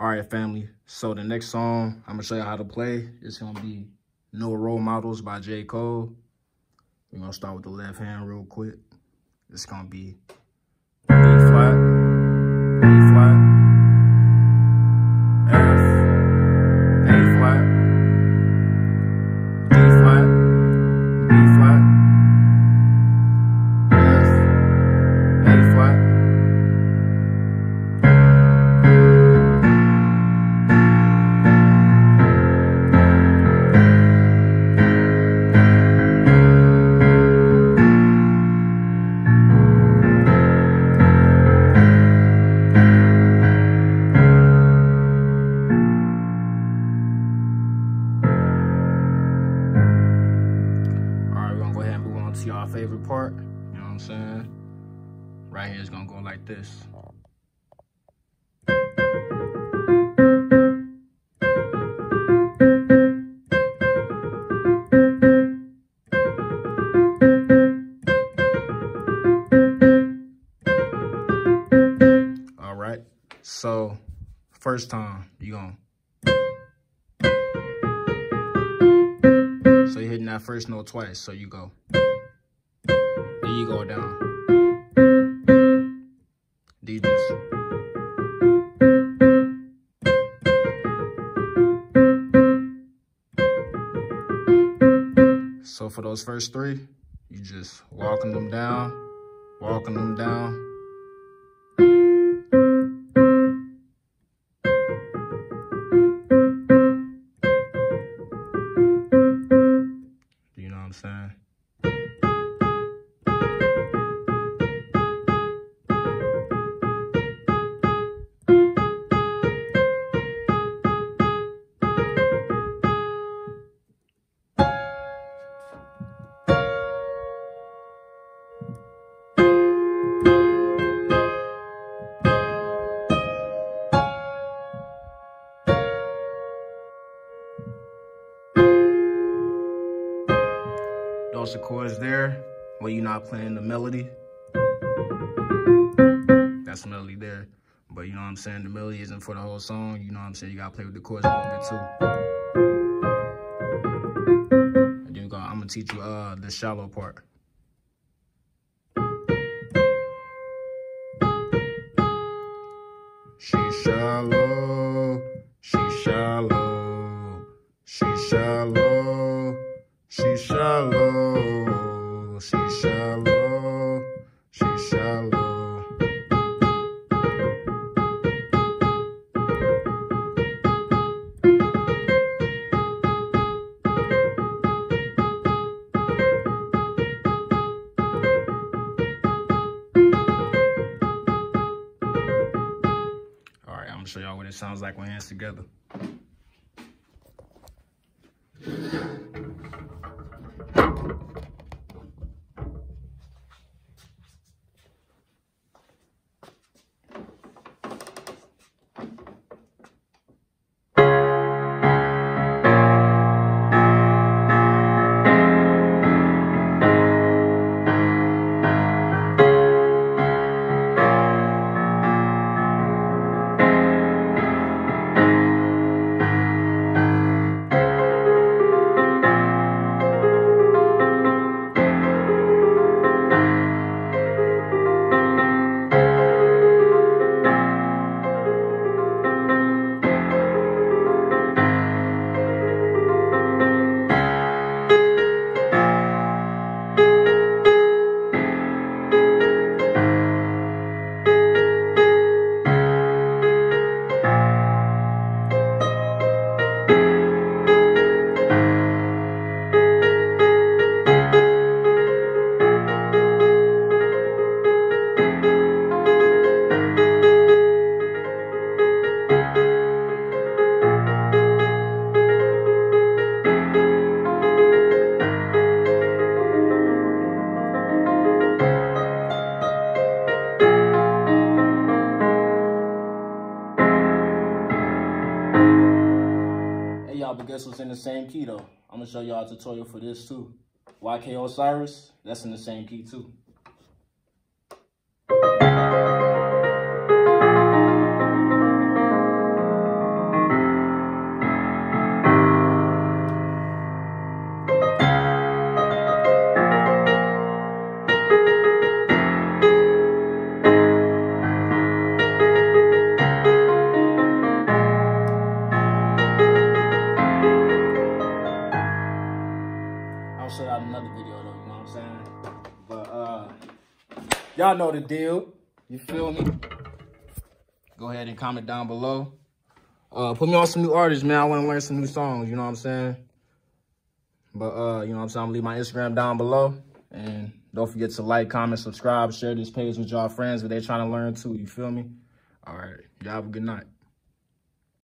All right, family. So the next song I'm gonna show you how to play is gonna be No Role Modelz by J. Cole. We're gonna start with the left hand real quick. It's gonna be I'm saying? Right here is gonna go like this. All right. So, first time, you gonna So you're hitting that first note twice. So you go. Down. So for those first three, you just walking them down, walking them down. Are chords there where you're not playing the melody. That's the melody there. But you know what I'm saying? The melody isn't for the whole song. You know what I'm saying? You gotta play with the chords a little bit too. And then go, I'm gonna teach you uh the shallow part. She's shallow, she's shallow, she's shallow, I'm gonna show y'all what it sounds like when hands together. Guess what's in the same key though? I'm gonna show y'all a tutorial for this too. YK Osiris, that's in the same key too. Y'all know the deal. You feel me? Go ahead and comment down below. Uh, put me on some new artists, man. I want to learn some new songs, you know what I'm saying? But, uh, you know what I'm saying? I'm going to leave my Instagram down below. And don't forget to like, comment, subscribe, share this page with y'all friends if they're trying to learn too. You feel me? All right. Y'all have a good night.